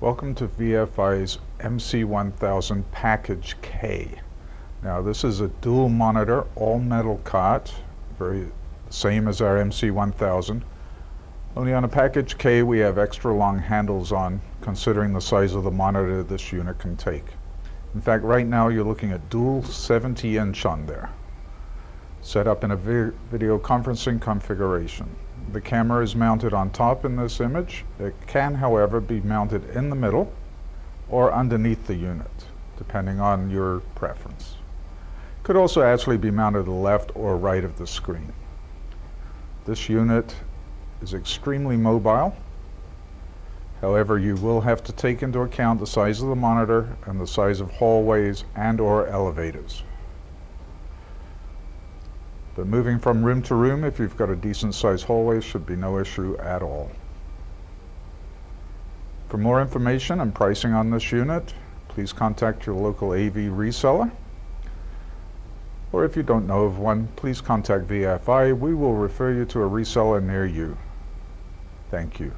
Welcome to VFI's MC1000 Package K. Now this is a dual monitor, all metal cot, very same as our MC1000. Only on a Package K we have extra long handles on considering the size of the monitor this unit can take. In fact right now you're looking at dual 70 inch on there. Set up in a vi video conferencing configuration. The camera is mounted on top in this image. It can, however, be mounted in the middle or underneath the unit, depending on your preference. It could also actually be mounted to the left or right of the screen. This unit is extremely mobile. However, you will have to take into account the size of the monitor and the size of hallways and or elevators. But moving from room to room, if you've got a decent sized hallway, should be no issue at all. For more information and pricing on this unit, please contact your local AV reseller. Or if you don't know of one, please contact VFI. We will refer you to a reseller near you. Thank you.